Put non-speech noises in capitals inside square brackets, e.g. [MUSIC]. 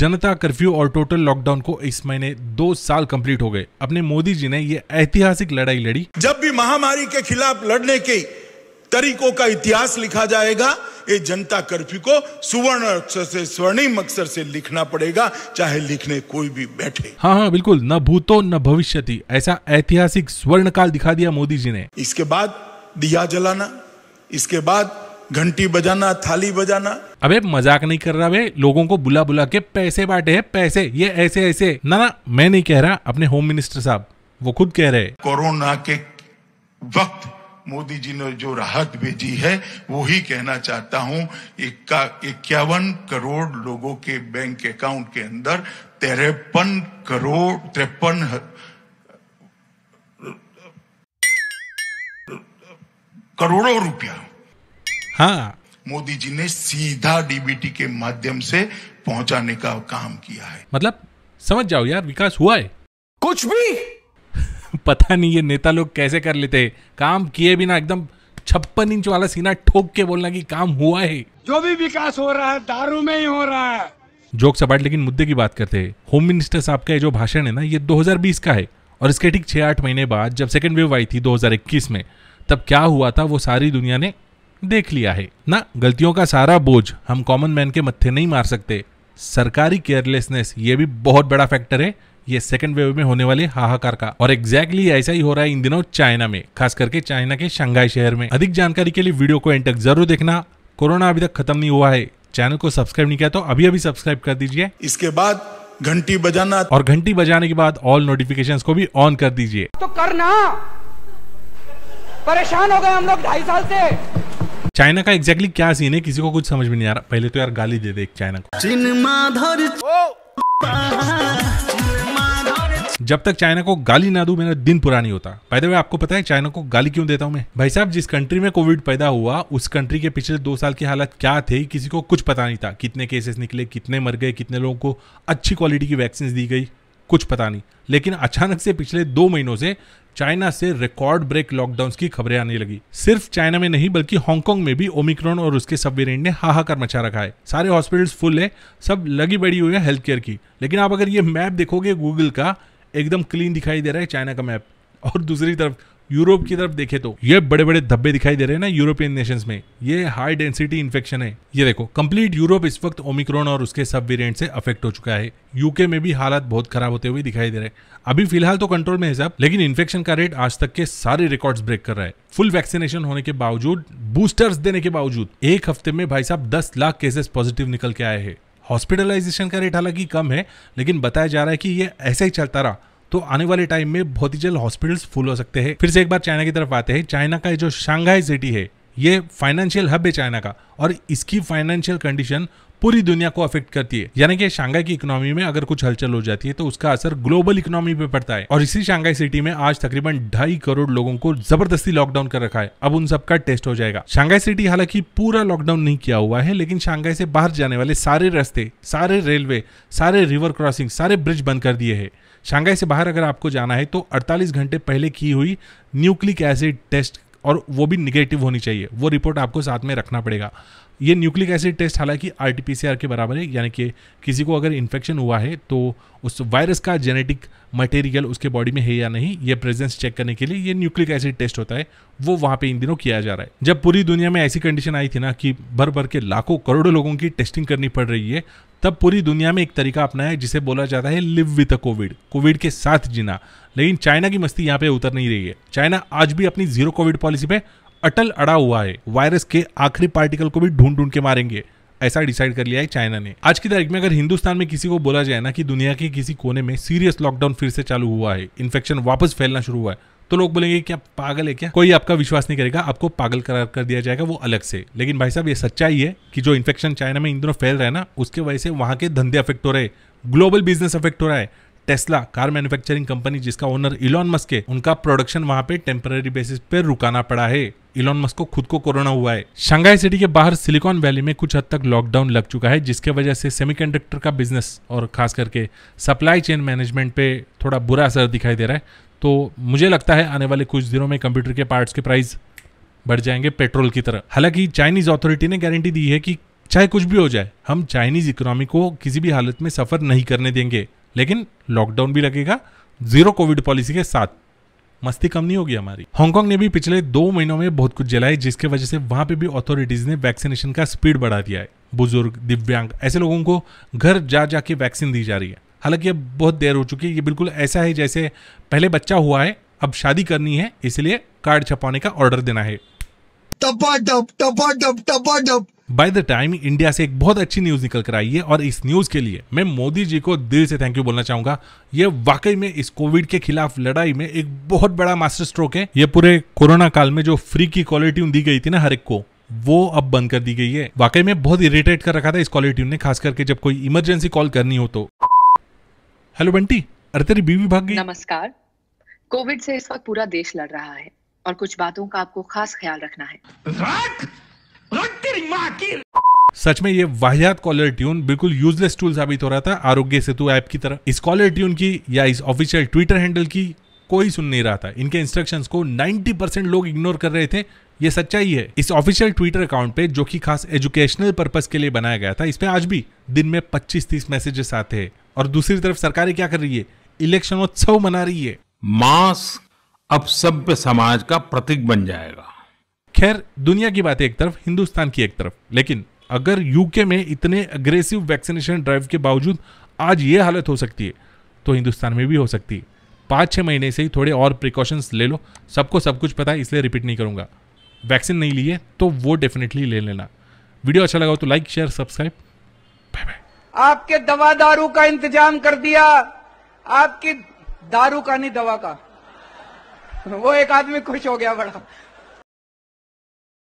जनता curfew और total lockdown को इस महीने दो साल कंप्लीट हो गए। अपने मोदी जी ने ये ऐतिहासिक लड़ाई लड़ी। जब भी महामारी के खिलाफ लड़ने के तरीकों का इतिहास लिखा जाएगा ये जनता कर्फ्यू को सुवर्ण अक्षर से स्वर्णिम अक्षर से लिखना पड़ेगा चाहे लिखने कोई भी बैठे। हाँ हाँ बिल्कुल। न भूतो न भविष्यति। ऐसा ऐतिहासिक स्वर्ण काल दिखा दिया मोदी जी ने। इसके बाद दिया जलाना। इसके बाद घंटी बजाना थाली बजाना। अबे मज़ाक नहीं कर रहा बे लोगों को बुला बुला के पैसे बांटे हैं पैसे ये ऐसे ऐसे। ना ना मैं नहीं कह रहा अपने होम मिनिस्टर साहब वो खुद कह रहे कोरोना के वक्त मोदी जी ने जो राहत भेजी है वो ही कहना चाहता हूँ इक्यावन करोड़ लोगों के बैंक अकाउंट के अंदर तिरपन करोड़ तिरपन करोड़ों रुपया। हाँ। मोदी जी ने सीधा डीबीटी के माध्यम से पहुँचाने का काम किया है। मतलब समझ जाओ यार विकास हुआ है। कुछ भी। [LAUGHS] पता नहीं ये नेता लोग कैसे कर लेते काम किए बिना एकदम छप्पन इंच वाला सीना ठोक के बोलना कि काम हुआ है। जो भी विकास हो रहा है दारू में ही हो रहा है। जोक सपाट लेकिन मुद्दे की बात करते हैं। होम मिनिस्टर साहब का ये जो भाषण है ना ये 2020 का है। और इसके ठीक छह आठ महीने बाद जब सेकेंड वेव आई थी 2021 में तब क्या हुआ था? वो सारी दुनिया ने देख लिया है। ना गलतियों का सारा बोझ हम कॉमन मैन के मत्थे नहीं मार सकते। सरकारी केयरलेसनेस ये भी बहुत बड़ा फैक्टर है। ये सेकंड वेव में होने वाले हाहाकार का। और एग्जैक्टली exactly ऐसा ही हो रहा है इन दिनों चाइना में खास करके चाइना के शंघाई शहर में। अधिक जानकारी के लिए वीडियो को एंड तक ज़रूर देखना। कोरोना अभी तक खत्म नहीं हुआ है। चैनल को सब्सक्राइब नहीं किया तो अभी अभी सब्सक्राइब कर दीजिए। इसके बाद घंटी बजाना। और घंटी बजाने के बाद ऑल नोटिफिकेशन को भी ऑन कर दीजिए। तो करना। परेशान हो गए हम लोग ढाई साल से। चाइना का एग्जैक्टली exactly क्या सीन है? किसी को कुछ समझ में नहीं आ रहा। पहले तो यार गाली दे दे एक चाइना को। जब तक चाइना को गाली ना दू मेरा दिन पूरा नहीं होता। पहले वे आपको पता है चाइना को गाली क्यों देता हूँ मैं? भाई साहब जिस कंट्री में कोविड पैदा हुआ उस कंट्री के पिछले दो साल की हालत क्या थे? किसी को कुछ पता नहीं था। कितने केसेस निकले कितने मर गए कितने लोगों को अच्छी क्वालिटी की वैक्सीन दी गई। कुछ पता नहीं। लेकिन अचानक से पिछले दो महीनों से चाइना से रिकॉर्ड ब्रेक लॉकडाउन की खबरें आने लगी। सिर्फ़ चाइना में नहीं, बल्कि हांगकांग में भी ओमिक्रॉन और उसके सब वेरियंट ने हाहाकार मचा रखा है। सारे हॉस्पिटल्स फुल है, सब लगी बड़ी हुई है हेल्थ केयर की। लेकिन आप अगर ये मैप देखोगे गूगल का, एकदम क्लीन दिखाई दे रहा है चाइना का मैप और दूसरी तरफ़ यूरोप की तरफ़ देखे तो। ये बड़े बड़े धब्बे दिखाई दे रहे हैं ना यूरोपियन नेशंस में। ये हाई डेंसिटी इन्फेक्शन है। ये देखो, कंप्लीट यूरोप इस वक्त ओमिक्रॉन और उसके सब वेरिएंट से अफेक्ट हो चुका है। यूके में भी हालात बहुत खराब होते हुए दिखाई दे रहे हैं। अभी फ़िलहाल तो कंट्रोल में है सब, लेकिन इन्फेक्शन का रेट आज तक के सारे रिकॉर्ड्स ब्रेक कर रहा है। फुल वैक्सीनेशन होने के बावजूद, बूस्टर्स देने के बावजूद, एक हफ़्ते में भाई साहब दस लाख केसेस पॉजिटिव निकल के आए हैं। हॉस्पिटलाइजेशन का रेट हालाँकि कम है, लेकिन बताया जा रहा है कि ये ऐसा ही चलता रहा। तो आने वाले टाइम में बहुत ही जल्द हॉस्पिटल्स फुल हो सकते हैं। फिर से एक बार चाइना की तरफ़ आते हैं। चाइना का जो शांघाई सिटी है, ये फाइनेंशियल हब है चाइना का और इसकी फाइनेंशियल कंडीशन पूरी दुनिया को अफेक्ट करती है। यानी कि शांघाई की इकोनॉमी में अगर कुछ हलचल हो जाती है तो उसका असर ग्लोबल इकोनॉमी पे पड़ता है। और इसी शांघाई सिटी में आज तकरीबन ढाई करोड़ लोगों को ज़बरदस्ती लॉकडाउन कर रखा है। अब उन सबका टेस्ट हो जाएगा। शांघाई सिटी हालाँकि पूरा लॉकडाउन नहीं किया हुआ है, लेकिन शांघाई से बाहर जाने वाले सारे रास्ते, सारे रेलवे सारे रिवर क्रॉसिंग सारे ब्रिज बंद कर दिए हैं। शांघाई से बाहर अगर आपको जाना है तो 48 घंटे पहले की हुई न्यूक्लिक एसिड टेस्ट और वो भी निगेटिव होनी चाहिए। वो रिपोर्ट आपको साथ में रखना पड़ेगा। ये न्यूक्लिक एसिड टेस्ट हालाँकि आरटीपीसीआर के बराबर है, यानी कि किसी को अगर इन्फेक्शन हुआ है तो उस वायरस का जेनेटिक मटेरियल उसके बॉडी में है या नहीं, ये प्रेजेंस चेक करने के लिए ये न्यूक्लिक एसिड टेस्ट होता है, वो वहाँ पे इन दिनों किया जा रहा है। जब पूरी दुनिया में ऐसी कंडीशन आई थी ना कि भर भर के लाखों करोड़ों लोगों की टेस्टिंग करनी पड़ रही है, तब पूरी दुनिया में एक तरीका अपनाया जिसे बोला जाता है लिव विद कोविड कोविड के साथ जीना। लेकिन चाइना की मस्ती यहाँ पे उतर नहीं रही है। चाइना आज भी अपनी ज़ीरो कोविड पॉलिसी पे अटल अड़ा हुआ है। वायरस के आखिरी पार्टिकल को भी ढूंढ ढूंढ के मारेंगे। ऐसा डिसाइड कर लिया है चाइना ने। आज की तारीख में अगर हिंदुस्तान में किसी को बोला जाए ना कि दुनिया के किसी कोने में सीरियस लॉकडाउन फिर से चालू हुआ है इन्फेक्शन वापस फैलना शुरू हुआ है तो लोग बोलेंगे, क्या पागल है क्या? कोई आपका विश्वास नहीं करेगा, आपको पागल करार कर दिया जाएगा वो अलग से। लेकिन भाई साहब, ये सच्चाई है कि जो इन्फेक्शन चाइना में इन दिनों फैल रहा है ना, उसके वजह से वहाँ के धंधे अफेक्ट हो रहे ग्लोबल बिज़नेस अफेक्ट हो रहा है। टेस्ला कार मैन्युफैक्चरिंग कंपनी जिसका ओनर इलॉन मस्क है, उनका प्रोडक्शन वहाँ पे टेम्पररी बेसिस पे रुकाना पड़ा है। इलॉन मस्क को खुद को कोरोना हुआ है। शंघाई सिटी के बाहर सिलिकॉन वैली में कुछ हद तक लॉकडाउन लग चुका है, जिसके वजह से सेमीकंडक्टर का बिज़नेस और खास करके सप्लाई चेन मैनेजमेंट पे थोड़ा बुरा असर दिखाई दे रहा है। तो मुझे लगता है आने वाले कुछ दिनों में कंप्यूटर के पार्ट्स के प्राइस बढ़ जाएँगे पेट्रोल की तरह। हालाँकि चाइनीज़ अथॉरिटी ने गारंटी दी है कि चाहे कुछ भी हो जाए, हम चाइनीज़ इकोनॉमी को किसी भी हालत में सफ़र नहीं करने देंगे। लेकिन लॉकडाउन भी लगेगा ज़ीरो कोविड पॉलिसी के साथ। मस्ती कम नहीं होगी हमारी। हांगकांग ने भी पिछले दो महीनों में बहुत कुछ जलाई, जिसके वजह से वहाँ पे भी अथॉरिटीज ने वैक्सीनेशन का स्पीड बढ़ा दिया है। बुज़ुर्ग, दिव्यांग, ऐसे लोगों को घर जा, जाके वैक्सीन दी जा रही है। हालाँकि अब बहुत देर हो चुकी है, ये बिल्कुल ऐसा है जैसे पहले बच्चा हुआ है, अब शादी करनी है, इसलिए कार्ड छपाने का ऑर्डर देना है। बाय द टाइम इंडिया से एक बहुत अच्छी न्यूज़ निकल कर आई है और इस न्यूज़ के लिए मैं मोदी जी को दिल से थैंक यू बोलना चाहूँगा। ये वाकई में इस कोविड के खिलाफ लड़ाई में एक बहुत बड़ा मास्टर स्ट्रोक है। ये पूरे कोरोना काल में जो फ्री की क्वालिटी दी गई थी ना हर एक को वो अब बंद कर दी गई है। वाकई में बहुत इरिटेट कर रखा था इस क्वालिटी ने खास करके जब कोई इमरजेंसी कॉल करनी हो तो। हेलो बंटी अरे तेरी बीवी भाग गई। नमस्कार। कोविड से इस वक्त पूरा देश लड़ रहा है और कुछ बातों का आपको खास ख्याल रखना है। रट रट तेरी माँ की सच में ये वाहियात कॉलर ट्यून बिल्कुल यूजलेस टूल साबित हो रहा था आरोग्य सेतु ऐप की तरह। इस कॉलर ट्यून की या इस ऑफिशियल ट्विटर हैंडल की कोई सुन नहीं रहा था। इनके इंस्ट्रक्शंस को 90 परसेंट लोग इग्नोर कर रहे थे। ये सच्चाई है। इस ऑफिशियल ट्विटर अकाउंट पे जो कि खास एजुकेशनल पर्पज के लिए बनाया गया था इस पे आज भी दिन में 25-30 मैसेजेस आते हैं। और दूसरी तरफ़ सरकारें क्या कर रही है? इलेक्शनोत्सव मना रही है। मास्क अब सभ्य समाज का प्रतीक बन जाएगा। खैर, दुनिया की बात एक तरफ़, हिंदुस्तान की एक तरफ़। लेकिन अगर यूके में इतने अग्रेसिव वैक्सीनेशन ड्राइव के बावजूद आज ये हालत हो सकती है तो हिंदुस्तान में भी हो सकती है। पाँच छः महीने से ही थोड़े और प्रिकॉशंस ले लो। सबको सब कुछ पता है, इसलिए रिपीट नहीं करूँगा। वैक्सीन नहीं ली है तो वो डेफिनेटली ले लेना। वीडियो अच्छा लगा हो तो like share subscribe bye bye आपके दवा दारू का इंतज़ाम कर दिया। आपकी दारू का नहीं, दवा का। वो एक आदमी खुश हो गया बड़ा।